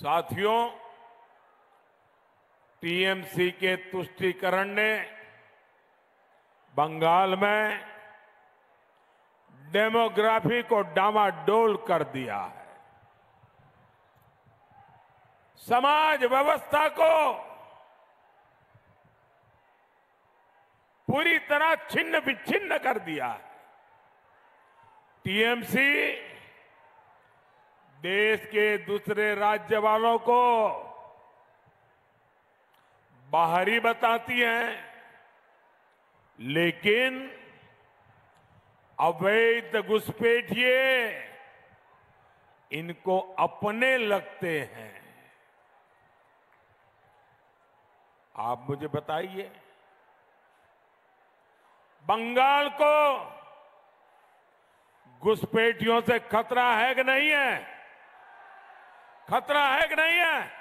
साथियों टीएमसी के तुष्टीकरण ने बंगाल में डेमोग्राफी को डामाडोल कर दिया है। समाज व्यवस्था को पूरी तरह छिन्न विच्छिन्न कर दिया है। टीएमसी देश के दूसरे राज्य वालों को बाहरी बताती हैं, लेकिन अवैध घुसपैठिए इनको अपने लगते हैं। आप मुझे बताइए, बंगाल को घुसपैठियों से खतरा है कि नहीं है? खतरा है कि नहीं है?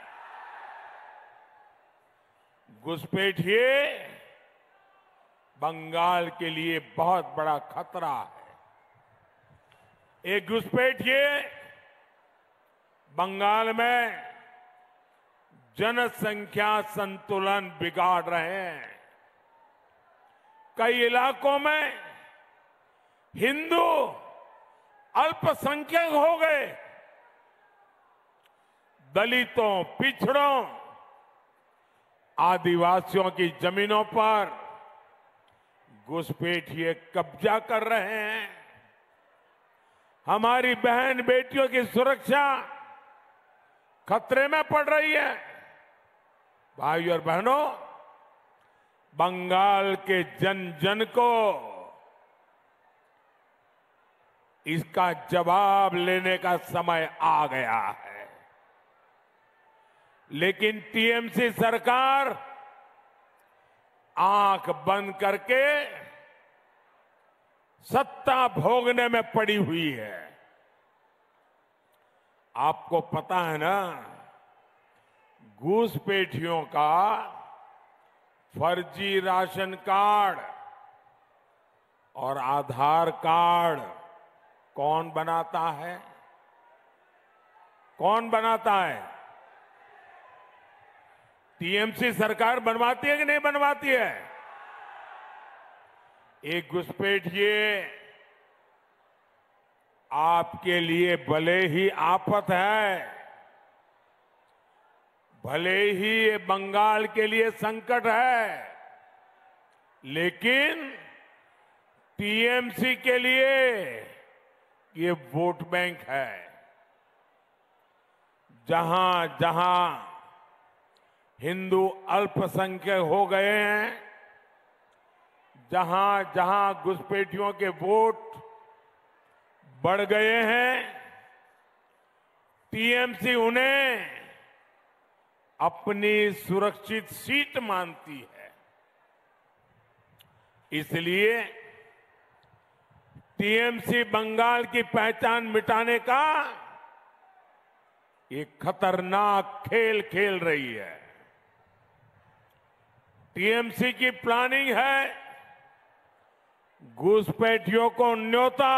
घुसपैठिए बंगाल के लिए बहुत बड़ा खतरा है। एक घुसपैठिए बंगाल में जनसंख्या संतुलन बिगाड़ रहे हैं। कई इलाकों में हिंदू अल्पसंख्यक हो गए। दलितों, पिछड़ों, आदिवासियों की जमीनों पर घुसपैठिए कब्जा कर रहे हैं। हमारी बहन बेटियों की सुरक्षा खतरे में पड़ रही है। भाई और बहनों, बंगाल के जन जन को इसका जवाब लेने का समय आ गया है। लेकिन टीएमसी सरकार आँख बंद करके सत्ता भोगने में पड़ी हुई है। आपको पता है ना, घूसपेठियों का फर्जी राशन कार्ड और आधार कार्ड कौन बनाता है? कौन बनाता है? टीएमसी सरकार बनवाती है कि नहीं बनवाती है? एक घुसपैठिए आपके लिए भले ही आफत है, भले ही ये बंगाल के लिए संकट है, लेकिन टीएमसी के लिए ये वोट बैंक है। जहाँ जहाँ हिंदू अल्पसंख्यक हो गए हैं। जहाँ जहाँ घुसपैठियों के वोट बढ़ गए हैं, टीएमसी उन्हें अपनी सुरक्षित सीट मानती है। इसलिए टीएमसी बंगाल की पहचान मिटाने का एक खतरनाक खेल खेल रही है। टीएमसी की प्लानिंग है। घुसपैठियों को न्योता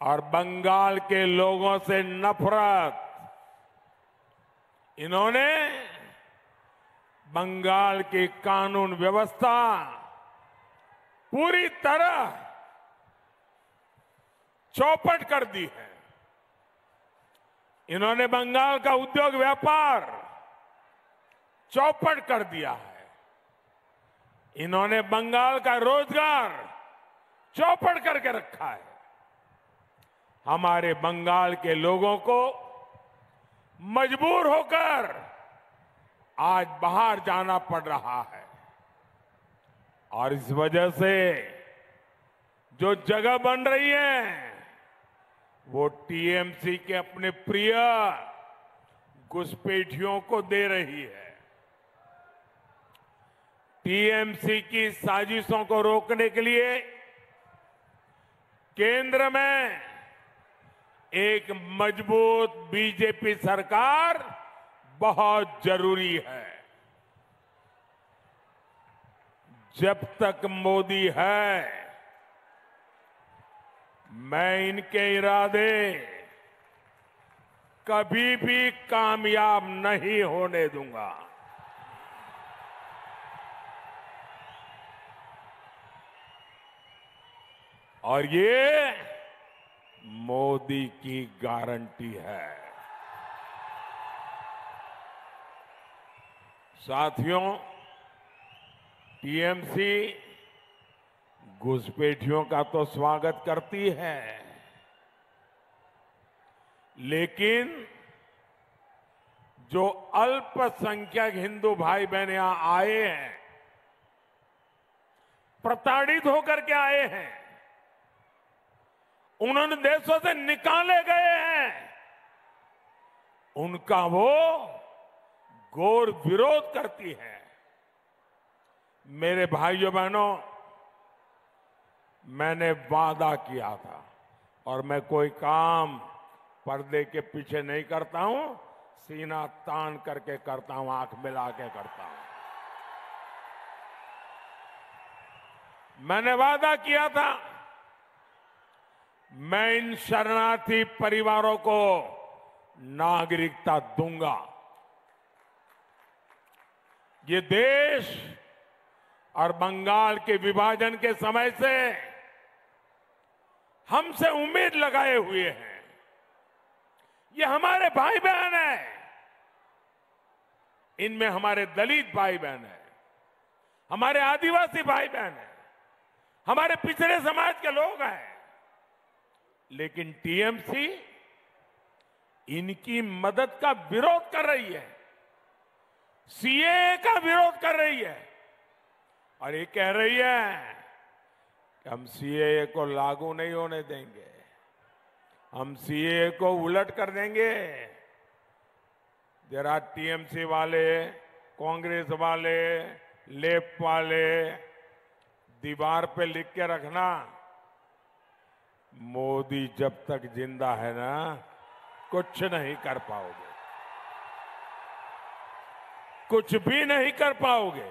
और बंगाल के लोगों से नफरत। इन्होंने बंगाल की कानून व्यवस्था पूरी तरह चौपट कर दी है। इन्होंने बंगाल का उद्योग व्यापार चौपट कर दिया है। इन्होंने बंगाल का रोज़गार चौपट करके रखा है। हमारे बंगाल के लोगों को मजबूर होकर आज बाहर जाना पड़ रहा है। और इस वजह से जो जगह बन रही है, वो टीएमसी के अपने प्रिय घुसपैठियों को दे रही है। टीएमसी की साजिशों को रोकने के लिए केंद्र में एक मज़बूत बीजेपी सरकार बहुत ज़रूरी है। जब तक मोदी है, मैं इनके इरादे कभी भी कामयाब नहीं होने दूँगा। और ये मोदी की गारंटी है। साथियों, टीएमसी घुसपैठियों का तो स्वागत करती है। लेकिन जो अल्पसंख्यक हिंदू भाई बहन यहाँ आए हैं, प्रताड़ित होकर के आए हैं। उन्होंने देशों से निकाले गए हैं। उनका वो घोर विरोध करती है। मेरे भाइयों बहनों, मैंने वादा किया था और मैं कोई काम पर्दे के पीछे नहीं करता हूँ, सीना तान करके करता हूँ, आँख मिला के करता हूँ। मैंने वादा किया था मैं इन शरणार्थी परिवारों को नागरिकता दूँगा। ये देश और बंगाल के विभाजन के समय से हमसे उम्मीद लगाए हुए हैं। ये हमारे भाई बहन हैं। इनमें हमारे दलित भाई बहन हैं। हमारे आदिवासी भाई बहन हैं। हमारे पिछड़े समाज के लोग हैं। लेकिन टीएमसी इनकी मदद का विरोध कर रही है। सीए का विरोध कर रही है। और ये कह रही है कि हम सीए को लागू नहीं होने देंगे। हम सीए को उलट कर देंगे। जरा टीएमसी वाले, कांग्रेस वाले लेप वाले, दीवार पे लिख के रखना। मोदी जब तक ज़िंदा है ना, कुछ नहीं कर पाओगे। कुछ भी नहीं कर पाओगे।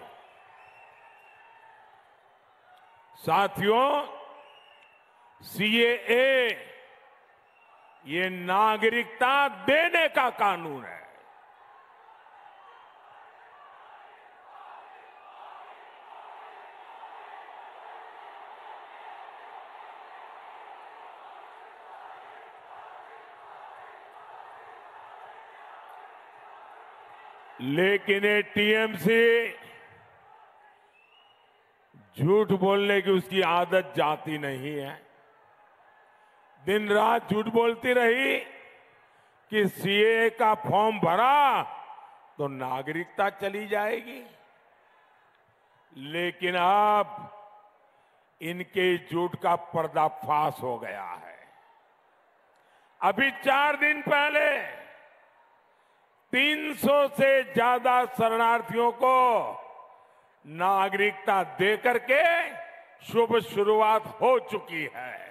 साथियों सीएए ये नागरिकता देने का कानून है। लेकिन ये टीएमसी झूठ बोलने की उसकी आदत जाती नहीं है। दिन रात झूठ बोलती रही कि सीए का फॉर्म भरा तो नागरिकता चली जाएगी। लेकिन अब इनके झूठ का पर्दाफाश हो गया है। अभी चार दिन पहले 300 से ज़्यादा शरणार्थियों को नागरिकता देकर के शुभ शुरुआत हो चुकी है।